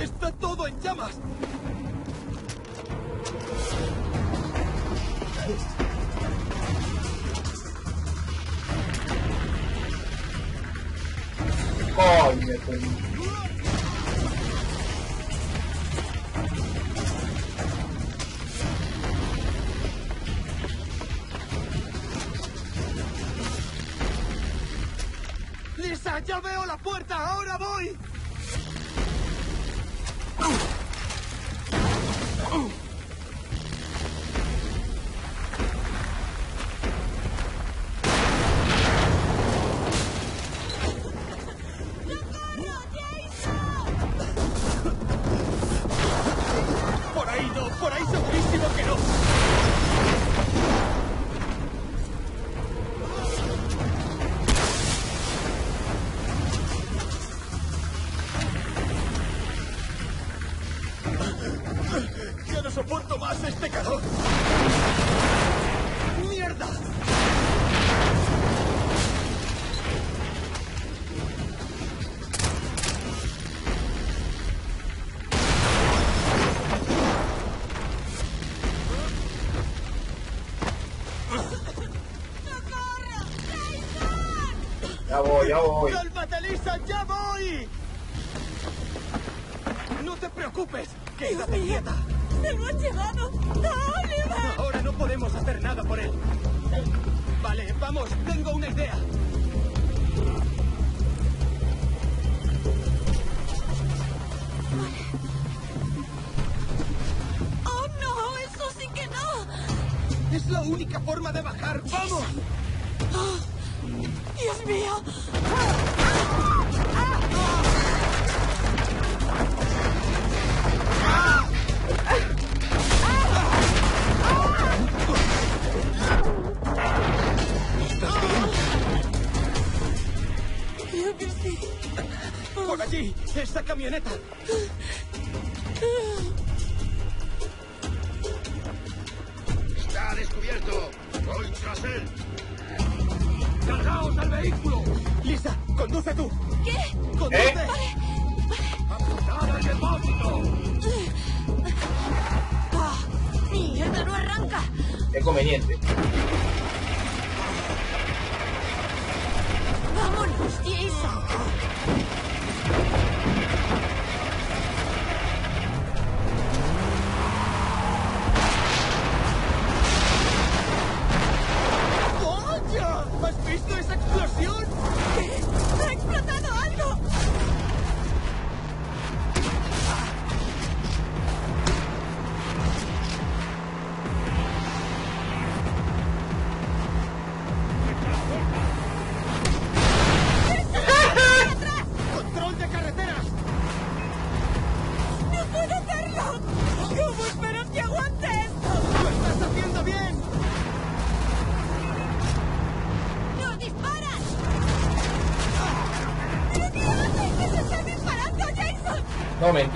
¡Está todo en llamas! coño. ¡Lisa, ya veo la puerta! ¡Ahora voy! Voy, ya voy. ¡Cálmate, Lisa! ¡Ya voy! No te preocupes. Quédate quieta. ¡Se lo han llevado! ¡A Oliver! Ahora no podemos hacer nada por él. Vale, vamos. Tengo una idea. ¡Oh, no! ¡Eso sí que no! Es la única forma de bajar. ¡Vamos! ¡Dios mío! ¿Estás bien? Creo que sí. Por allí. Esa camioneta.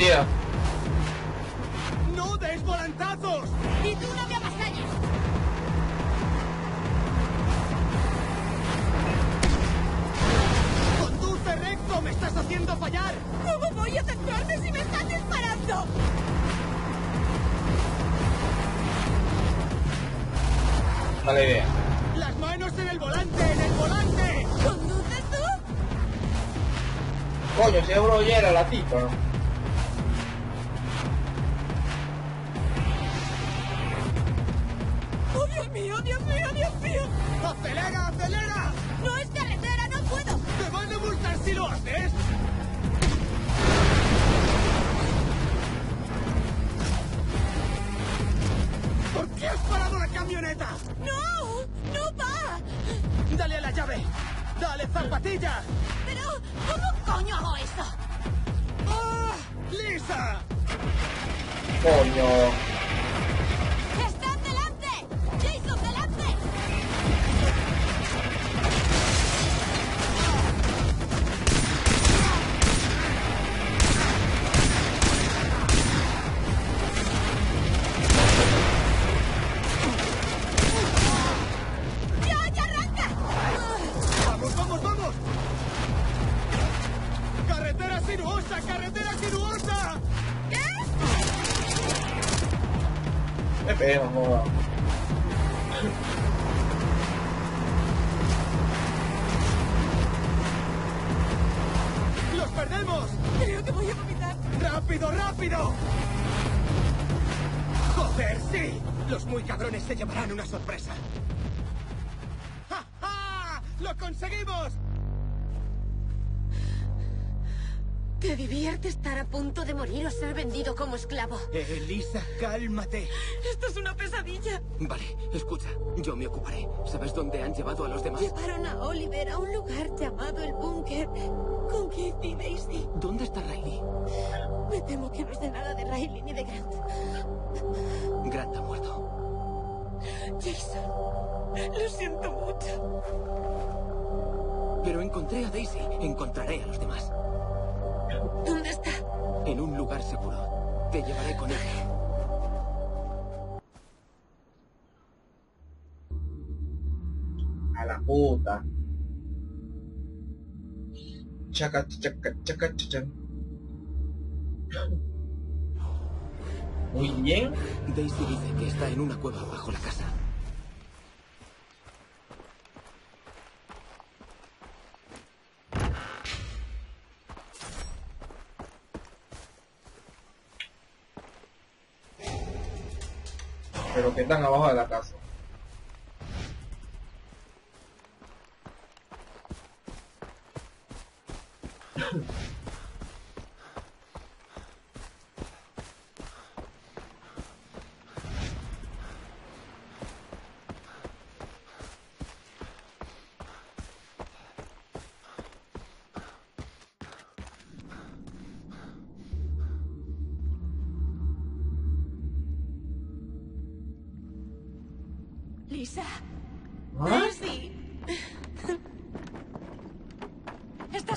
No, mentira. ¡No des volantazos! ¡Y tú no me avasalles! ¡Conduce recto! ¡Me estás haciendo fallar! ¿Cómo voy a centrarme si me están disparando? Mala idea. ¡Las manos en el volante! ¡En el volante! ¿Conduces tú? Coño, si es brollera la tipa. Coño. ¡Ja, ja! ¡Lo conseguimos! ¿Te divierte estar a punto de morir o ser vendido como esclavo? Elisa, cálmate. Esto es una pesadilla. Vale, escucha, yo me ocuparé. ¿Sabes dónde han llevado a los demás? Llevaron a Oliver a un lugar llamado el búnker con Keith y Daisy. ¿Dónde está Riley? Me temo que no sé nada de Riley ni de Grant. Grant ha muerto. Jason, lo siento mucho. Pero encontré a Daisy. Encontraré a los demás. ¿Dónde está? En un lugar seguro. Te llevaré con ella. A la puta. Chaca, chaca, chaca, chaca. Muy bien. Daisy dice que está en una cueva bajo la casa. Están abajo de la casa.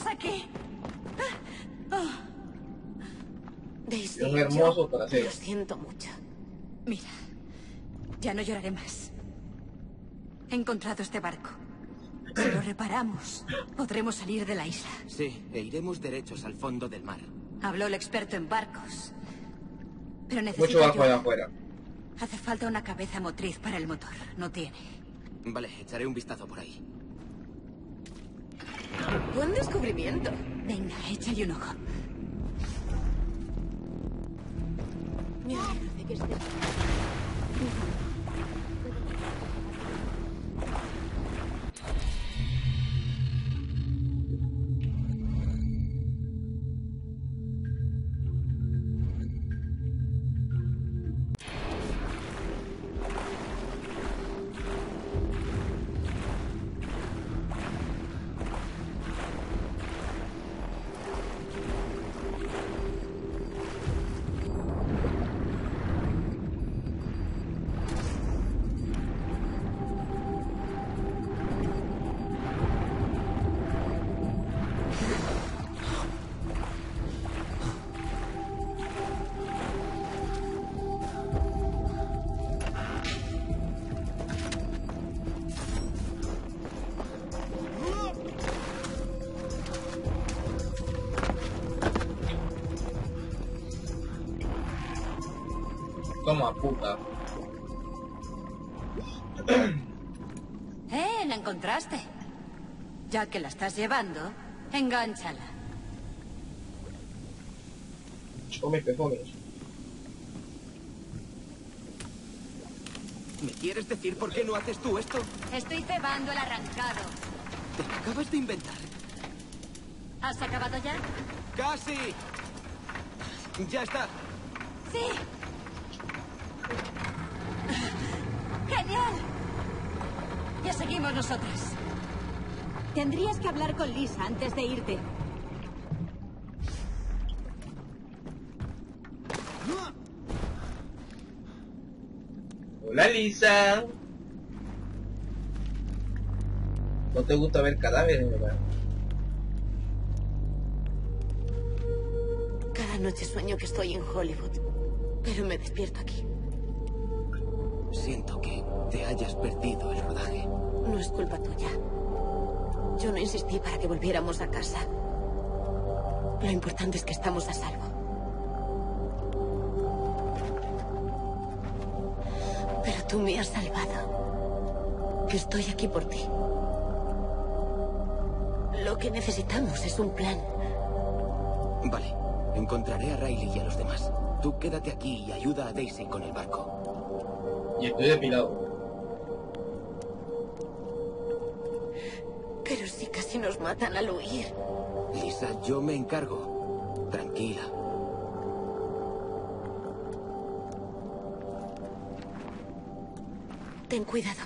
¿Estás aquí? Oh. Daisy. Un hermoso yo trasero. Lo siento mucho. Mira, ya no lloraré más. He encontrado este barco. Si lo reparamos, podremos salir de la isla. Sí, e iremos derechos al fondo del mar. Habló el experto en barcos. Pero necesito Mucho barco allá afuera. Hace falta una cabeza motriz para el motor. No tiene. Vale, echaré un vistazo por ahí. Buen descubrimiento. Venga, échale un ojo. Me de que estés. Toma, puta. ¡Eh! La encontraste. Ya que la estás llevando, enganchala. Come pezones. ¿Me quieres decir por qué no haces tú esto? Estoy cebando el arrancado. Te lo acabas de inventar. ¿Has acabado ya? ¡Casi! Ya está. ¡Sí! Ya seguimos nosotras. Tendrías que hablar con Lisa antes de irte. Hola Lisa. No te gusta ver cadáveres, ¿verdad? Cada noche sueño que estoy en Hollywood, pero me despierto aquí. Siento que te hayas perdido el rodaje. No es culpa tuya. Yo no insistí para que volviéramos a casa. Lo importante es que estamos a salvo. Pero tú me has salvado. Que estoy aquí por ti. Lo que necesitamos es un plan. Vale, encontraré a Riley y a los demás. Tú quédate aquí y ayuda a Daisy con el barco. Y estoy depilado. Casi nos matan al huir. Lisa, yo me encargo. Tranquila. Ten cuidado.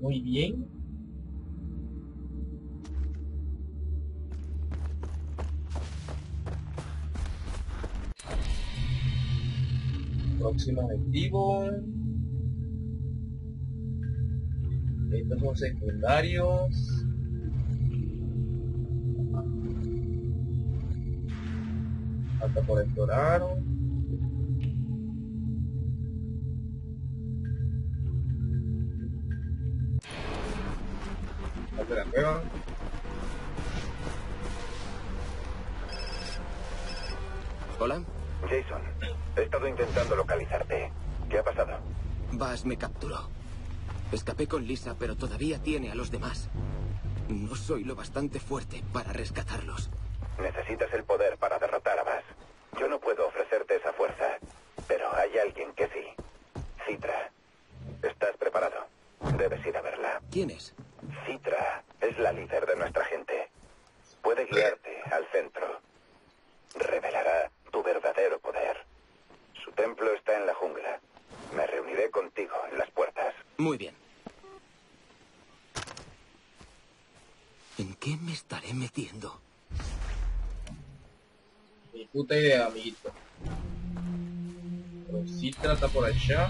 Muy bien. Próximo objetivo. Estos son secundarios. Falta por explorar. Falta la prueba. ¿Hola? Jason, he estado intentando localizarte. Me capturó. Escapé con Lisa, pero todavía tiene a los demás. No soy lo bastante fuerte para rescatarlos. Necesitas el poder para derrotar a Bass. Yo no puedo ofrecerte esa fuerza, pero hay alguien que sí. Citra. ¿Estás preparado? Debes ir a verla. ¿Quién es? Citra es la líder de nuestra gente. Puede guiarte al centro. Revelará tu verdadero poder. Su templo está en la jungla. Me reuniré contigo en las puertas. Muy bien. ¿En qué me estaré metiendo? Ni puta idea, amiguito. Pero sí trata por allá.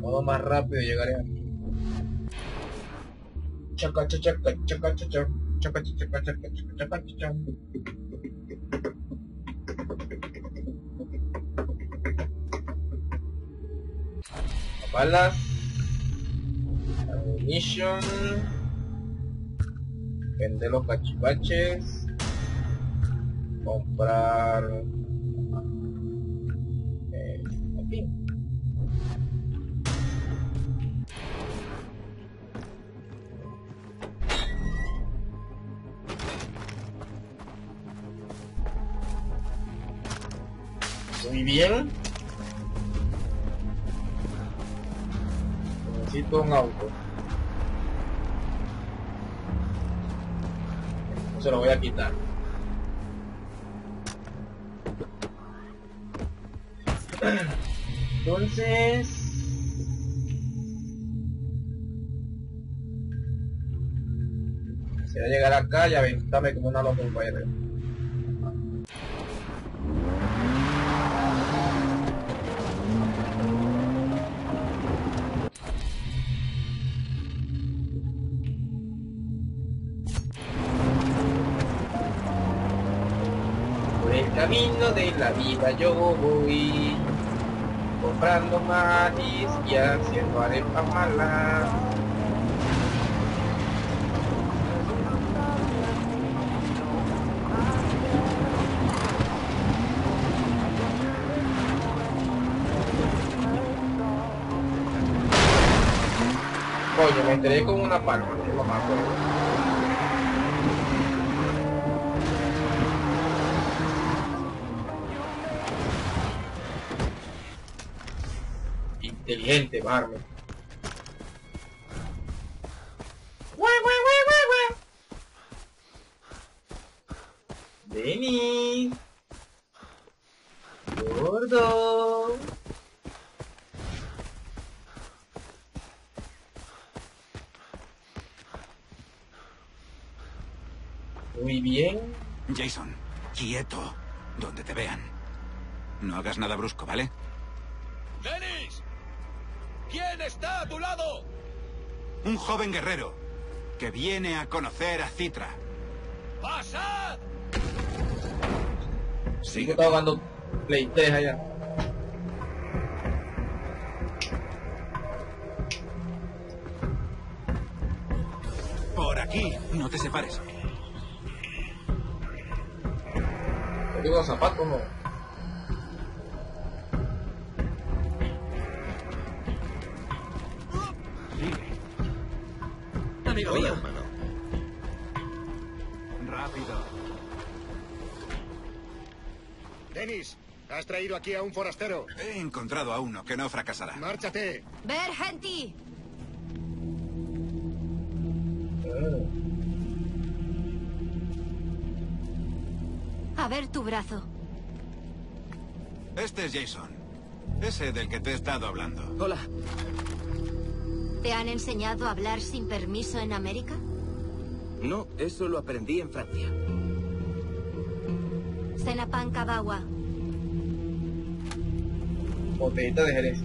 Todo más rápido llegaré aquí. Balas. Ammunition. Vender los cachivaches. Comprar bien necesito un auto. Se lo voy a quitar. Entonces... Se va a llegar acá y aventarme como una loca compañero. Por de la vida yo voy comprando maíz y haciendo arepa mala. Coño, me enteré con una palma, no. inteligente, Barney. Denis. Gordo. Muy bien. Jason, quieto, donde te vean. No hagas nada brusco, ¿vale? Joven guerrero que viene a conocer a Citra. ¡Pasad! Sí que está jugando Play 3 allá. Por aquí, no te separes. Te digo los zapatos, no. Has traído aquí a un forastero. He encontrado a uno que no fracasará. Márchate. Ver, Henty. A ver tu brazo. Este es Jason. Ese del que te he estado hablando. Hola. ¿Te han enseñado a hablar sin permiso en América? No, eso lo aprendí en Francia. Senapan Kabawa. Botellita de Jerez.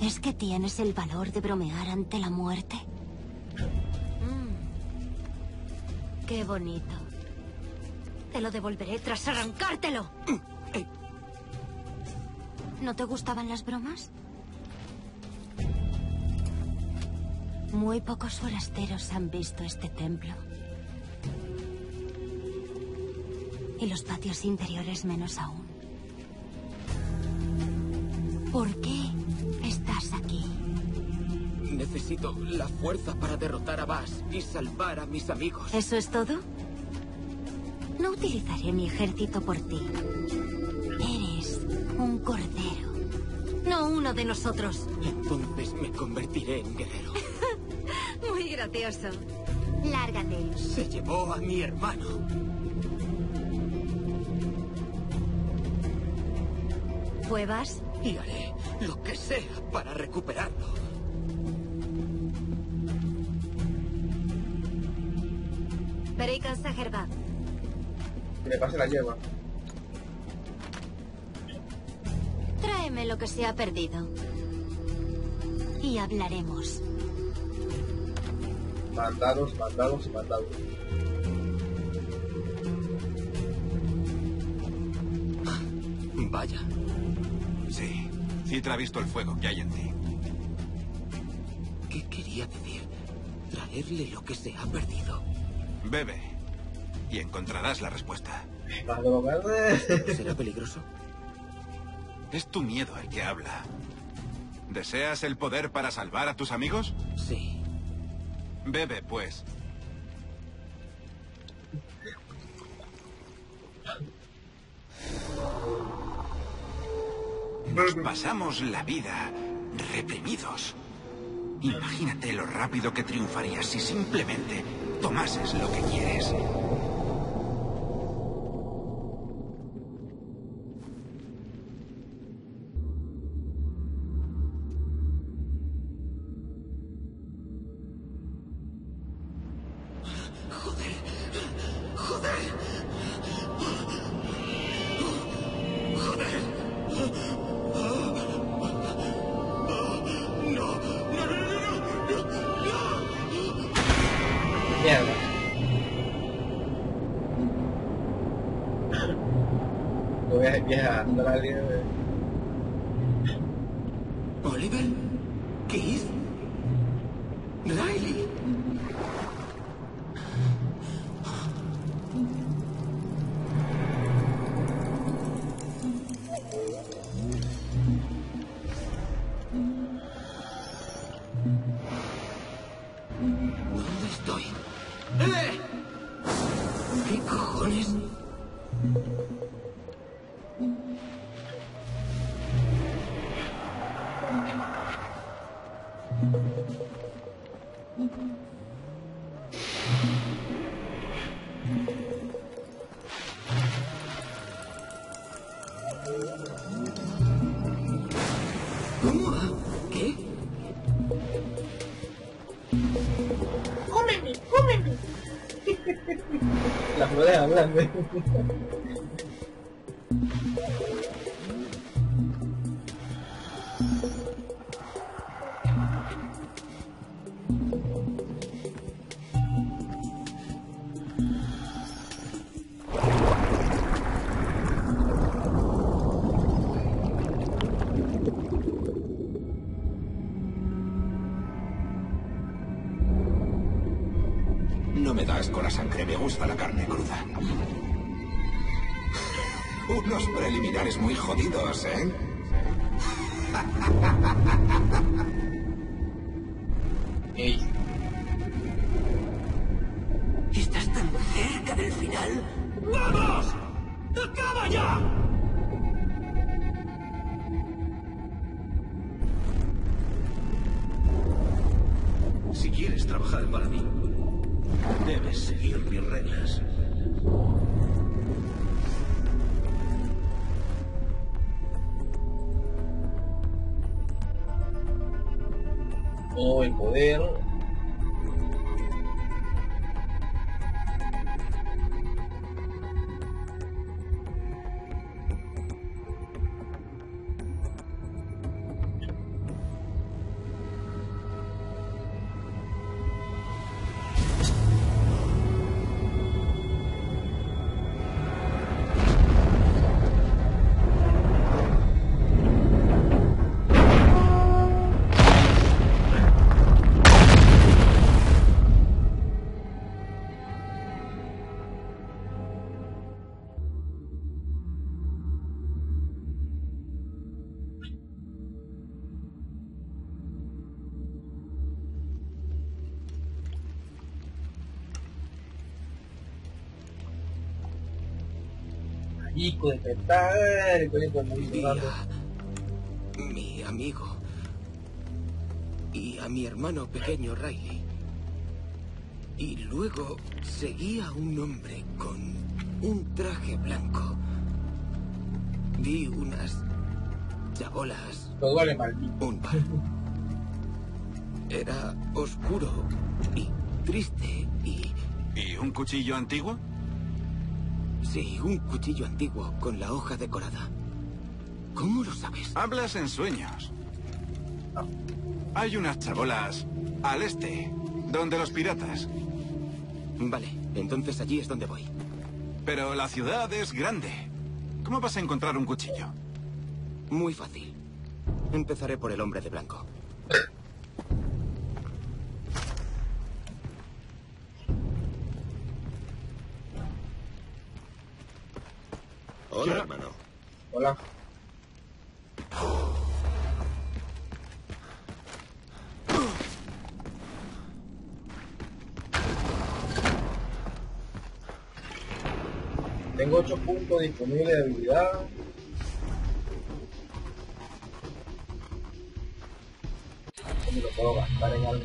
¿Es que tienes el valor de bromear ante la muerte? Mm. Qué bonito. Te lo devolveré tras arrancártelo. ¿No te gustaban las bromas? Muy pocos forasteros han visto este templo. Y los patios interiores menos aún. ¿Por qué estás aquí? Necesito la fuerza para derrotar a Bass y salvar a mis amigos. ¿Eso es todo? No utilizaré mi ejército por ti. Eres un cordero. No uno de nosotros. Entonces me convertiré en guerrero. Muy gracioso. Lárgate. Se llevó a mi hermano. ¿Cuevas? Y haré lo que sea para recuperarlo. Que le pase la hierba. Tráeme lo que se ha perdido. Y hablaremos. Mandados, mandados y mandados. Vaya. Citra ha visto el fuego que hay en ti. ¿Qué quería decir? Traerle lo que se ha perdido. Bebe. Y encontrarás la respuesta. ¿Será peligroso? Es tu miedo el que habla. ¿Deseas el poder para salvar a tus amigos? Sí. Bebe, pues. Nos pasamos la vida reprimidos. Imagínate lo rápido que triunfarías si simplemente tomases lo que quieres. Mierda. Voy a viajar a alguien. ¿Cómo? ¿Qué? ¡Cómeme! ¡Cómeme! Las ruedas hablan. Final? ¡Vamos! ¡Acaba ya! Si quieres trabajar para mí, debes seguir mis reglas. todo el poder. Hijo de petar, con esto muy Vi rato. a mi amigo y a mi hermano pequeño Riley. Y luego seguí a un hombre con un traje blanco. Vi unas chabolas, Todo vale maldito. un bar. Era oscuro y triste y ¿Y un cuchillo antiguo? Sí, un cuchillo antiguo con la hoja decorada. ¿Cómo lo sabes? Hablas en sueños. Hay unas chabolas al este, donde los piratas. Vale, entonces allí es donde voy. Pero la ciudad es grande. ¿Cómo vas a encontrar un cuchillo? Muy fácil. Empezaré por el hombre de blanco. Tengo 8 puntos disponibles de habilidad. ¿Cómo lo puedo gastar en algo?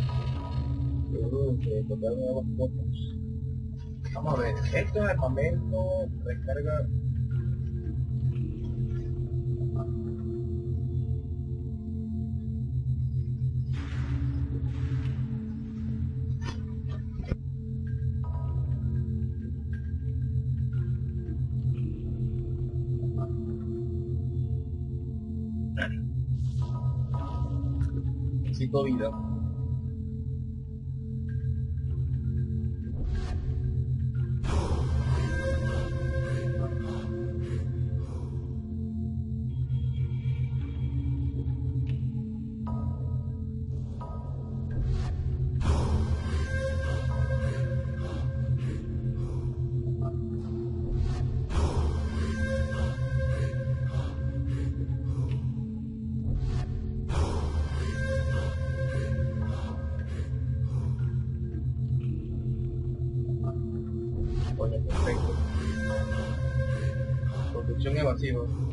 Yo creo que tocar nuevas cosas. Vamos a ver, esto es armamento, recarga Necesito Protección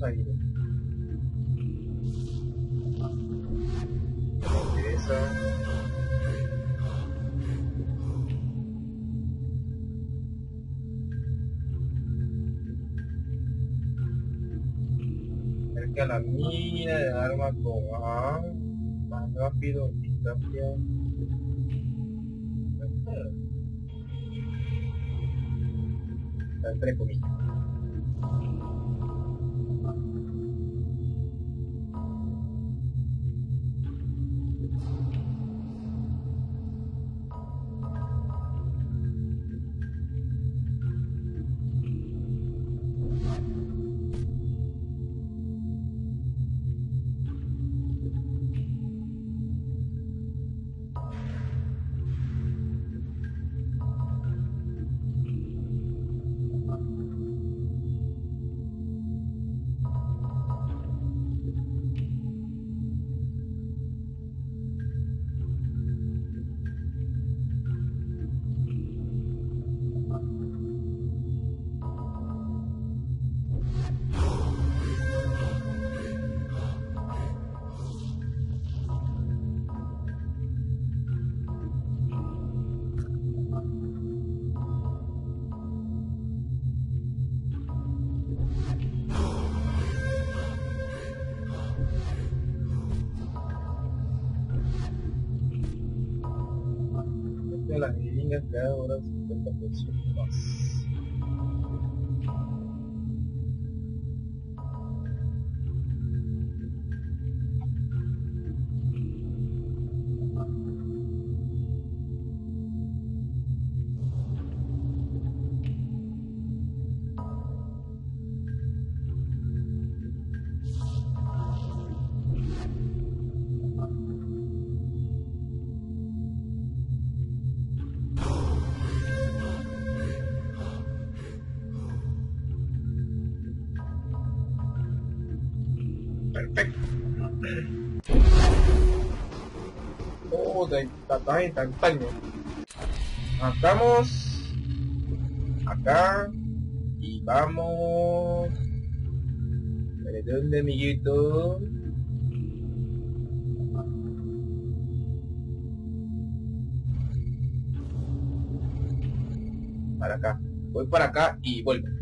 Me interesa. Cerca la mina de armas con A. Más rápido, distancia. Entre comillas. Las jeringas cada hora 50% más. Perfecto. Tatuaje instantáneo. Estamos acá y vamos. Perdón amiguito. Para acá. Voy para acá y vuelvo.